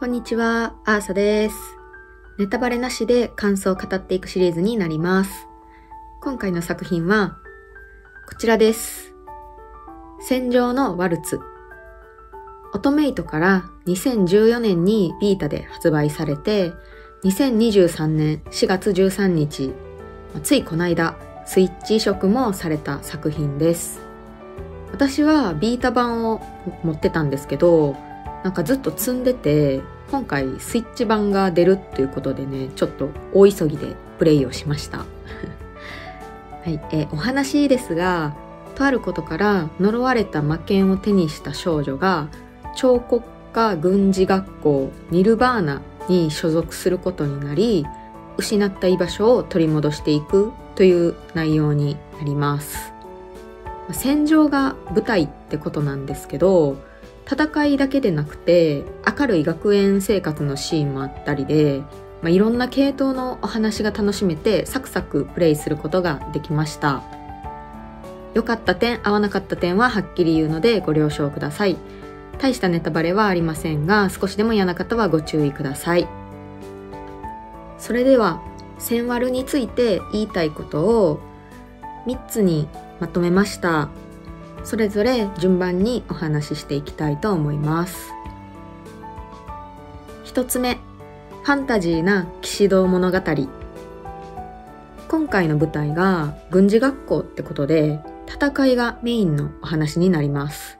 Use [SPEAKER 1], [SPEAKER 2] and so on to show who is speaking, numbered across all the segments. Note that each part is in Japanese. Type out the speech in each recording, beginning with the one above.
[SPEAKER 1] こんにちは、アーサです。ネタバレなしで感想を語っていくシリーズになります。今回の作品は、こちらです。戦場のワルツ。オトメイトから2014年にビータで発売されて、2023年4月13日、ついこの間、スイッチ移植もされた作品です。私はビータ版を持ってたんですけど、なんかずっと積んでて、今回スイッチ版が出るっていうことでね、ちょっと大急ぎでプレイをしました。はい、えお話ですが、とあることから呪われた魔剣を手にした少女が、彫刻家軍事学校ニルバーナに所属することになり、失った居場所を取り戻していくという内容になります。戦場が舞台ってことなんですけど、戦いだけでなくて明るい学園生活のシーンもあったりで、まあ、いろんな系統のお話が楽しめてサクサクプレイすることができました。良かった点合わなかった点ははっきり言うのでご了承ください。大したネタバレはありませんが少しでも嫌な方はご注意ください。それではセンワルについて言いたいことを3つにまとめました。それぞれ順番にお話ししていきたいと思います。一つ目、ファンタジーな騎士道物語。今回の舞台が軍事学校ってことで、戦いがメインのお話になります。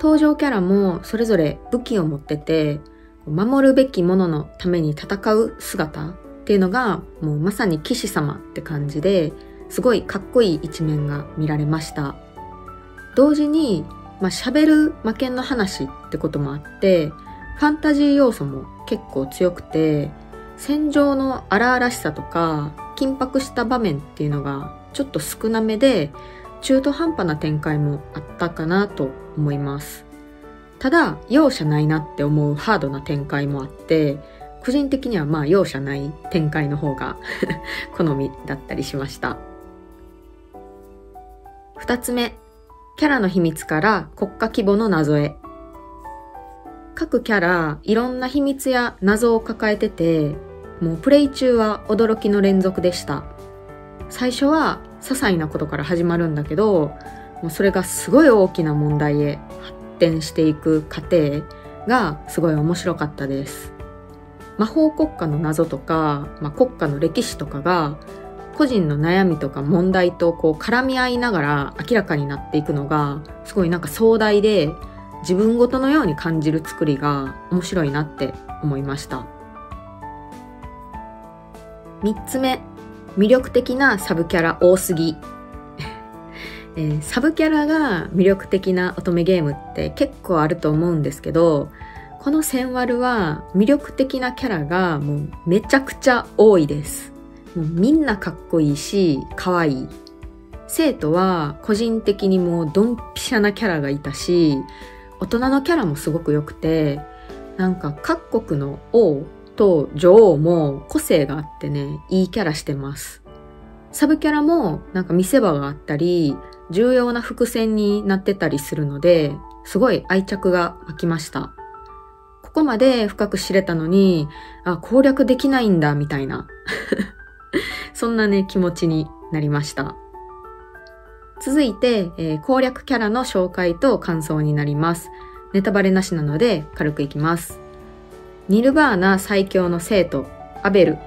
[SPEAKER 1] 登場キャラもそれぞれ武器を持ってて、守るべきもののために戦う姿っていうのがもうまさに騎士様って感じで、すごいかっこいい一面が見られました。同時に、まあ、喋る魔剣の話ってこともあって、ファンタジー要素も結構強くて、戦場の荒々しさとか、緊迫した場面っていうのがちょっと少なめで、中途半端な展開もあったかなと思います。ただ、容赦ないなって思うハードな展開もあって、個人的にはまあ容赦ない展開の方が 好みだったりしました。二つ目、キャラの秘密から国家規模の謎へ。各キャラ、いろんな秘密や謎を抱えてて、もうプレイ中は驚きの連続でした。最初は些細なことから始まるんだけど、もうそれがすごい大きな問題へ発展していく過程がすごい面白かったです。魔法国家の謎とか、まあ、国家の歴史とかが個人の悩みとか問題とこう絡み合いながら明らかになっていくのがすごいなんか壮大で自分ごとのように感じる作りが面白いなって思いました。3つ目魅力的なサブキャラ多すぎ、えーサブキャラが魅力的な乙女ゲームって結構あると思うんですけどこのセンワルは魅力的なキャラがもうめちゃくちゃ多いです。もうみんなかっこいいし、可愛い。生徒は個人的にもうドンピシャなキャラがいたし、大人のキャラもすごく良くて、なんか各国の王と女王も個性があってね、いいキャラしてます。サブキャラもなんか見せ場があったり、重要な伏線になってたりするので、すごい愛着が湧きました。ここまで深く知れたのに、あ、攻略できないんだ、みたいな。そんなね、気持ちになりました。続いて、えー攻略キャラの紹介と感想になります。ネタバレなしなので軽くいきます。ニルバーナ最強の生徒、アベル。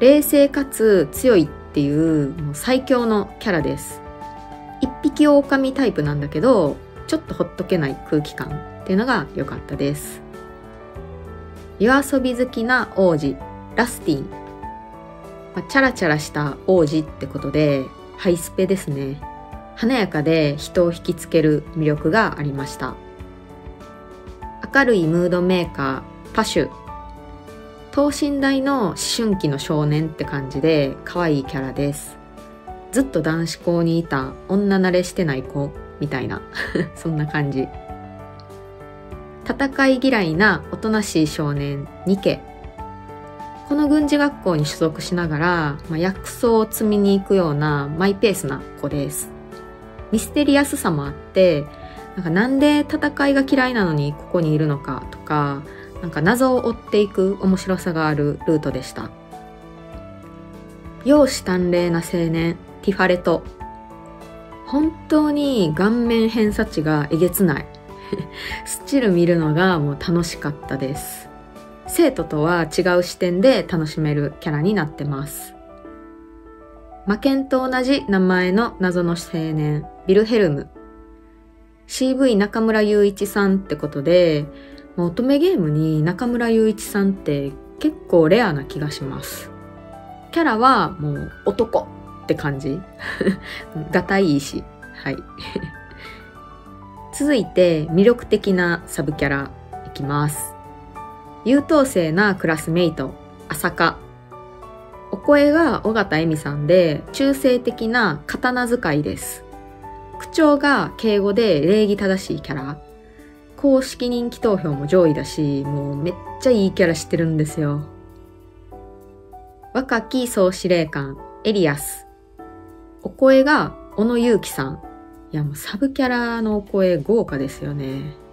[SPEAKER 1] 冷静かつ強いっていうもう最強のキャラです。一匹狼タイプなんだけど、ちょっとほっとけない空気感っていうのが良かったです。夜遊び好きな王子、ラスティン。まあ、チャラチャラした王子ってことで、ハイスペですね。華やかで人を引きつける魅力がありました。明るいムードメーカー、パシュ。等身大の思春期の少年って感じで可愛いキャラです。ずっと男子校にいた女慣れしてない子みたいな、そんな感じ。戦い嫌いなおとなしい少年、ニケ。この軍事学校に所属しながら、まあ、薬草を積みに行くようなマイペースな子です。ミステリアスさもあって、なんかなんで戦いが嫌いなのにここにいるのかとか、なんか謎を追っていく面白さがあるルートでした。容姿端麗な青年ティファレト。本当に顔面偏差値がえげつない。スチル見るのがもう楽しかったです。生徒とは違う視点で楽しめるキャラになってます魔剣と同じ名前の謎の青年ビルヘルム CV 中村雄一さんってことで乙女ゲームに中村雄一さんって結構レアな気がしますキャラはもう男って感じ。がたいいし。はい。続いて魅力的なサブキャラいきます。優等生なクラスメイト、朝香。お声が尾形恵美さんで中性的な刀使いです。口調が敬語で礼儀正しいキャラ。公式人気投票も上位だし、もうめっちゃいいキャラしてるんですよ。若き総司令官、エリアス。お声が小野祐樹さん。いやもうサブキャラのお声豪華ですよね。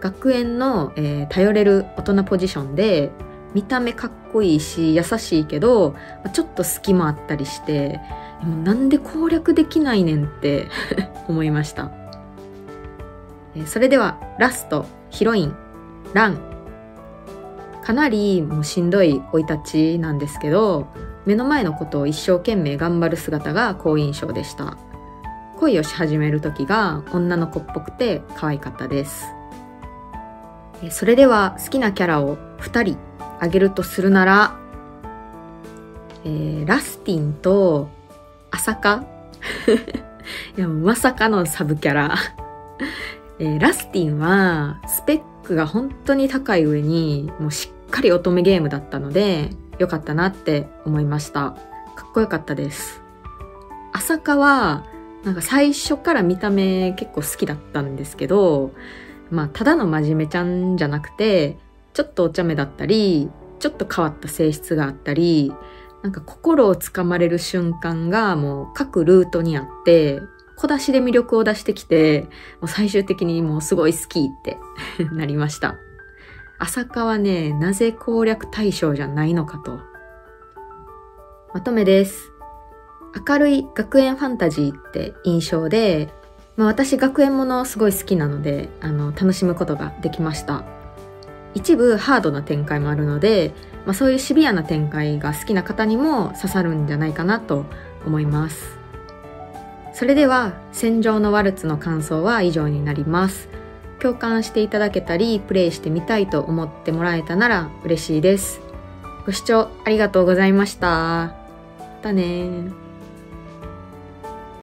[SPEAKER 1] 学園の、えー、頼れる大人ポジションで、見た目かっこいいし優しいけど、ちょっと隙もあったりして、でもなんで攻略できないねんって 思いました。それではラスト、ヒロイン、ラン。かなりもうしんどい生い立ちなんですけど目の前のことを一生懸命頑張る姿が好印象でした恋をし始める時が女の子っぽくて可愛かったですそれでは好きなキャラを2人あげるとするなら、えー、ラスティンと朝香 いやまさかのサブキャラ、えー、ラスティンはスペックが本当に高い上にもうしっかり乙女ゲームだったので、良かったなって思いました。かっこよかったです。朝香は、なんか最初から見た目結構好きだったんですけど、まあ、ただの真面目ちゃんじゃなくて、ちょっとお茶目だったり、ちょっと変わった性質があったり、なんか心をつかまれる瞬間がもう各ルートにあって、小出しで魅力を出してきて、もう最終的にもうすごい好きって なりました。朝香はね、なぜ攻略対象じゃないのかと。まとめです。明るい学園ファンタジーって印象で、まあ、私学園ものすごい好きなので、あの、楽しむことができました。一部ハードな展開もあるので、まあ、そういうシビアな展開が好きな方にも刺さるんじゃないかなと思います。それでは、戦場のワルツの感想は以上になります。共感していただけたり、プレイしてみたいと思ってもらえたなら嬉しいです。ご視聴ありがとうございました。またね